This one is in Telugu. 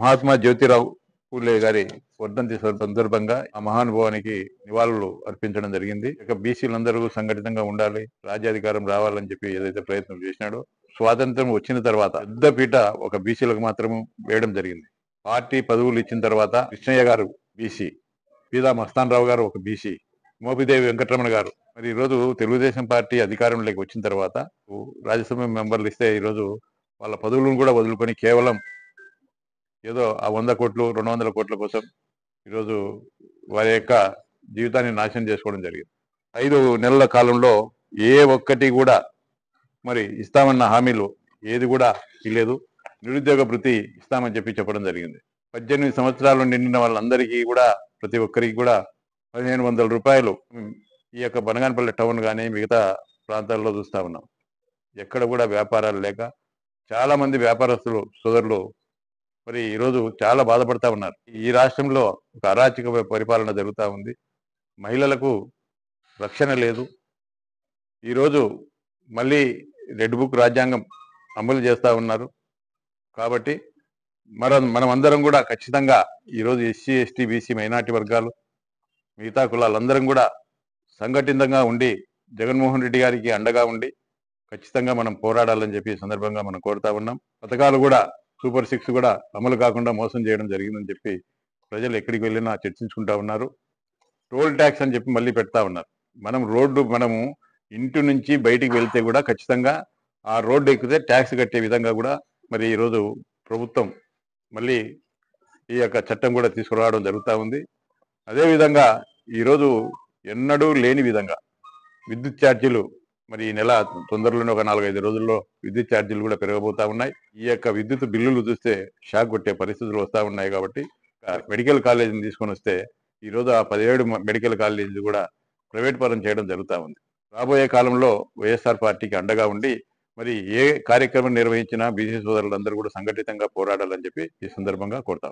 మహాత్మా జ్యోతిరావు పూలే గారి వర్ధంతి సందర్భంగా ఆ మహానుభావానికి నివాళులు అర్పించడం జరిగింది. ఇక బీసీలందరూ సంఘటితంగా ఉండాలి రాజ్యాధికారం రావాలని చెప్పి ఏదైతే ప్రయత్నం చేసినాడో స్వాతంత్రం వచ్చిన తర్వాత పెద్ద పీట ఒక బీసీలకు మాత్రం వేయడం జరిగింది. పార్టీ పదవులు ఇచ్చిన తర్వాత కృష్ణయ్య గారు బీసీ పీదా మస్తాన్ రావు గారు ఒక బీసీ మోపిదేవి వెంకటరమణ గారు. మరి ఈరోజు తెలుగుదేశం పార్టీ అధికారంలోకి వచ్చిన తర్వాత రాజ్యసభ మెంబర్లు ఇస్తే ఈరోజు వాళ్ళ పదవులను కూడా వదులుకొని కేవలం ఏదో ఆ వంద కోట్లు రెండు వందల కోట్ల కోసం ఈరోజు వారి యొక్క జీవితాన్ని నాశనం చేసుకోవడం జరిగింది. ఐదు నెలల కాలంలో ఏ ఒక్కటి కూడా మరి ఇస్తామన్న హామీలు ఏది కూడా ఇలేదు నిరుద్యోగ భృతి ఇస్తామని చెప్పి చెప్పడం జరిగింది. పద్దెనిమిది సంవత్సరాలు నిండిన వాళ్ళందరికీ కూడా ప్రతి ఒక్కరికి కూడా పదిహేను వందల రూపాయలు ఈ యొక్క బనగానపల్లి టౌన్ కానీ మిగతా ప్రాంతాల్లో చూస్తా ఉన్నాం. ఎక్కడ కూడా వ్యాపారాలు లేక చాలామంది వ్యాపారస్తులు సోదరులు మరి ఈరోజు చాలా బాధపడతా ఉన్నారు. ఈ రాష్ట్రంలో ఒక అరాచక పరిపాలన జరుగుతూ ఉంది. మహిళలకు రక్షణ లేదు. ఈరోజు మళ్ళీ రెడ్ బుక్ రాజ్యాంగం అమలు చేస్తూ ఉన్నారు. కాబట్టి మన మనం కూడా ఖచ్చితంగా ఈరోజు ఎస్సీ ఎస్టీ బీసీ మైనార్టీ వర్గాలు మిగతా కులాలందరం కూడా సంఘటితంగా ఉండి జగన్మోహన్ రెడ్డి గారికి అండగా ఉండి ఖచ్చితంగా మనం పోరాడాలని చెప్పి సందర్భంగా మనం కోరుతా ఉన్నాం. పథకాలు కూడా సూపర్ సిక్స్ కూడా అమలు కాకుండా మోసం చేయడం జరిగిందని చెప్పి ప్రజలు ఎక్కడికి వెళ్ళినా చర్చించుకుంటా ఉన్నారు. టోల్ ట్యాక్స్ అని చెప్పి మళ్ళీ పెడతా ఉన్నారు. మనం రోడ్డు మనము ఇంటి నుంచి బయటికి వెళ్తే కూడా ఖచ్చితంగా ఆ రోడ్డు ఎక్కితే ట్యాక్స్ కట్టే విధంగా కూడా మరి ఈరోజు ప్రభుత్వం మళ్ళీ ఈ యొక్క చట్టం కూడా తీసుకురావడం జరుగుతూ ఉంది. అదేవిధంగా ఈరోజు ఎన్నడూ లేని విధంగా విద్యుత్ ఛార్జీలు మరి ఈ నెల తొందరలోనే ఒక నాలుగైదు రోజుల్లో విద్యుత్ ఛార్జీలు కూడా పెరగబోతా ఉన్నాయి. ఈ యొక్క విద్యుత్ బిల్లులు చూస్తే షాక్ కొట్టే పరిస్థితులు వస్తూ ఉన్నాయి కాబట్టి మెడికల్ కాలేజీని తీసుకొని వస్తే ఈ రోజు ఆ పదిహేడు మెడికల్ కాలేజీలు కూడా ప్రైవేట్ పరం చేయడం జరుగుతూ ఉంది. రాబోయే కాలంలో వైఎస్ఆర్ పార్టీకి అండగా ఉండి మరి ఏ కార్యక్రమం నిర్వహించినా బీసీ సోదరులందరూ కూడా సంఘటితంగా పోరాడాలని చెప్పి ఈ సందర్భంగా కోరుతా